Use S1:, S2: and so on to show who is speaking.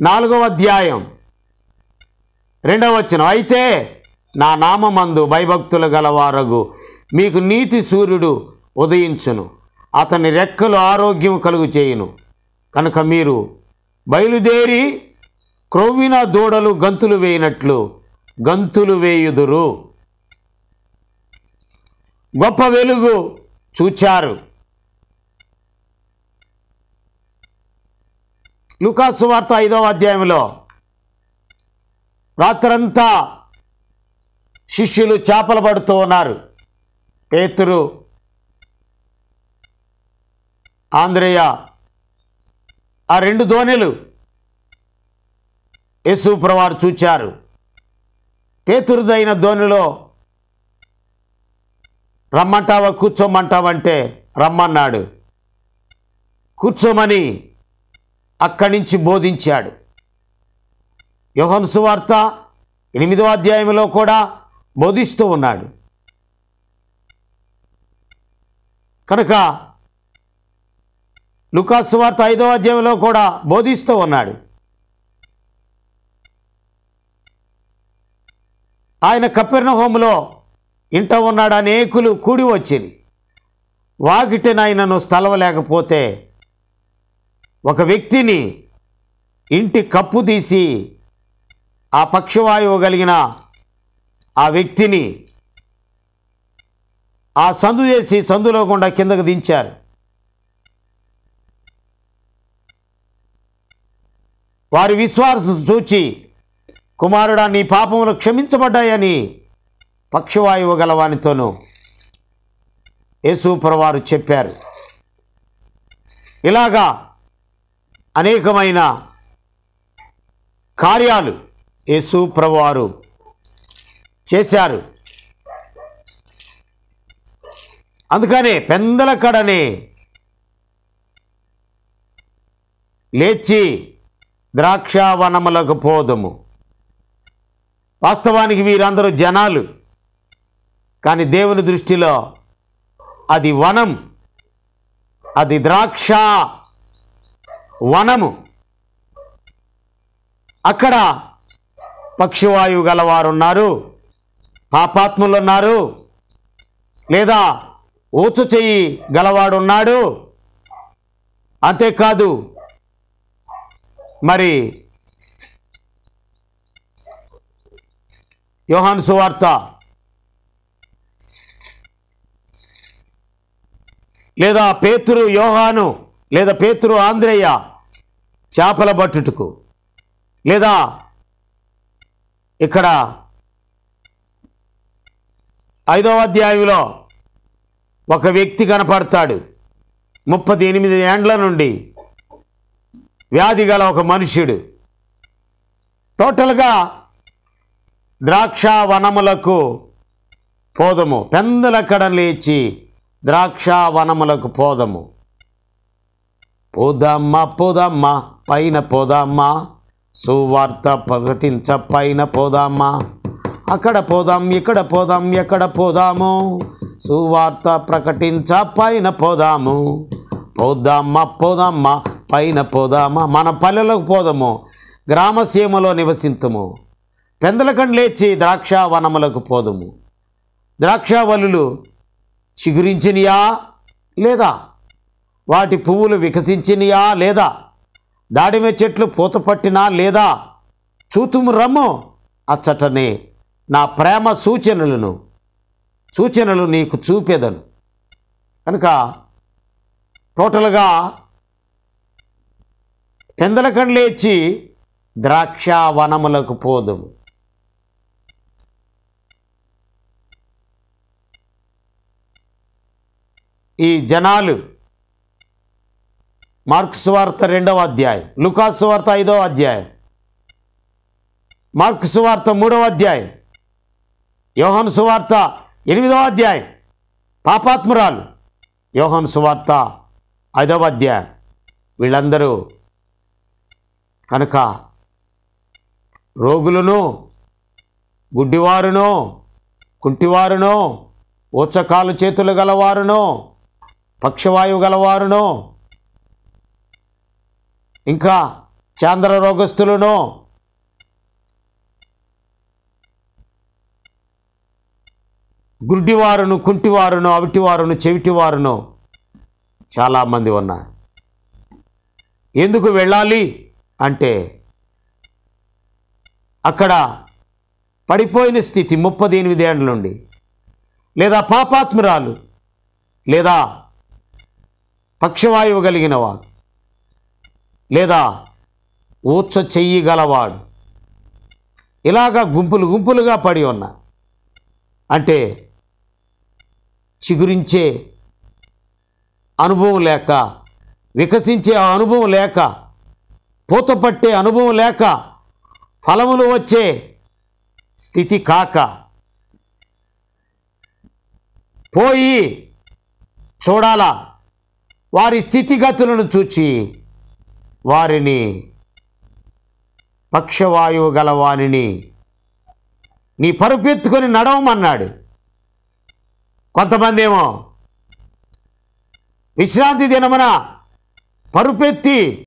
S1: నాలుగవ అధ్యాయం. రెండవ వచ్చిన అయితే నా నామమందు భయభక్తులు గలవారగు. మీకు నీతి సూర్యుడు ఉదయించును. అతని రెక్కలు ఆరోగ్యం కలుగు చేయును. కనుక మీరు బయలుదేరి క్రొవ్విన దూడలు గంతులు వేయినట్లు గంతులు వేయుదురు. గొప్ప వెలుగు చూచారు. లుకాసు వార్త ఐదవ అధ్యాయంలో రాత్రంతా శిష్యులు చేపలు పడుతూ ఉన్నారు. పేతురు ఆంధ్రేయ ఆ రెండు ధోనిలు యేసుప్రవారు చూచారు. పేతురుదైన దోణిలో రమ్మంటావా? కూర్చోమంటావంటే రమ్మన్నాడు. కూర్చోమని అక్కడి నుంచి బోధించాడు. యోహన్ సువార్త ఎనిమిదో అధ్యాయంలో కూడా బోధిస్తూ ఉన్నాడు. కనుక లుకాసు వార్త ఐదో అధ్యాయంలో కూడా బోధిస్తూ ఉన్నాడు. ఆయన కప్పెర్ణ హోములో ఇంట ఉన్నాడు అనేకులు కూడి వచ్చింది వాకిటనైనను స్థలం స్థలవలేకపోతే ఒక వ్యక్తిని ఇంటి కప్పు తీసి ఆ పక్షవాయువు కలిగిన ఆ వ్యక్తిని ఆ సందు చేసి సందులో గుండా కిందకు దించారు. వారి విశ్వాసం చూచి కుమారుడా నీ పాపములు క్షమించబడ్డాయని పక్షవాయువు గలవానితోనూ యేసుప్రవారు చెప్పారు. ఇలాగా అనేకమైన కార్యాలు యేసు ప్రభువారు చేశారు. అందుకనే పెందల కడనే లేచి ద్రాక్షావనములకు పోదము. వాస్తవానికి వీరందరూ జనాలు కానీ దేవుని దృష్టిలో అది వనం అది ద్రాక్ష వనము. అక్కడ పక్షివాయువు గలవారు ఉన్నారు పాపాత్ములు ఉన్నారు లేదా ఊచు చెయ్యి గలవాడు ఉన్నాడు అంతేకాదు మరి యోహాన్ సువార్త లేదా పేతురు యోహాను లేదా పేతురు ఆంధ్రేయ చేపల బట్టుటకు లేదా ఇక్కడ ఐదవ అధ్యాయంలో ఒక వ్యక్తి కనపడతాడు. ముప్పది ఎనిమిది ఏండ్ల నుండి వ్యాధి గల ఒక మనుష్యుడు. టోటల్గా ద్రాక్ష వనములకు పోదము. పెందలక్కడ లేచి ద్రాక్ష వనములకు పోదము. పోదమ్మ పోదమ్మ పైన పోదామ్మా. సువార్త ప్రకటించ పైన పోదామా అక్కడ పోదాం ఇక్కడ పోదాం ఎక్కడ పోదాము? సువార్త ప్రకటించ పైన పోదాము. పోదామా పోదామా పైన పోదామా? మన పల్లెలకు పోదాము గ్రామసీమలో నివసింతము. పెందలకండ లేచి ద్రాక్ష వనములకు పోదుము. ద్రాక్షావల్లులు చిగురించినయా లేదా? వాటి పువ్వులు వికసించినయా లేదా? దాడిమ చెట్లు పూత పట్టినా లేదా? చూతుము రమ్ము అచ్చటనే నా ప్రేమ సూచనలను సూచనలు నీకు చూపేదను. కనుక టోటల్గా పెందల లేచి ద్రాక్ష వనములకు పోదుము. ఈ జనాలు మార్క్స్ వార్త రెండవ అధ్యాయం లుకాస్ వార్త ఐదవ అధ్యాయం. మార్క్స్ వార్త మూడవ అధ్యాయం యోహన్ సువార్త ఎనిమిదవ అధ్యాయం. పాపాత్మురాలు యోహన్ సువార్త ఐదవ అధ్యాయం. వీళ్ళందరూ కనుక రోగులను గుడ్డివారును కుంటివారును ఊచకాలు చేతులు గలవారును పక్షవాయువు గలవారును ఇంకా చాంద్ర రోగస్తులను గుడ్డివారును కుంటివారును అవిటివారును చెవిటివారును చాలామంది ఉన్నారు. ఎందుకు వెళ్ళాలి అంటే అక్కడ పడిపోయిన స్థితి ముప్పది ఎనిమిది ఏళ్ళ నుండి. లేదా పాపాత్మురాలు లేదా పక్షవాయువు కలిగిన వాడు లేదా ఊచ చెయ్యి గలవాడు. ఇలాగా గుంపులు గుంపులుగా పడి ఉన్నా. అంటే చిగురించే అనుభవం లేక వికసించే అనుభవం లేక పూత పట్టే అనుభవం లేక ఫలములు వచ్చే స్థితి కాక పోయి చూడాలా వారి స్థితిగతులను చూచి వారిని పక్షవాయువు గలవానిని నీ పరుపెత్తుకొని నడవమన్నాడు. కొంతమంది ఏమో విశ్రాంతి దినమున పరుపెత్తి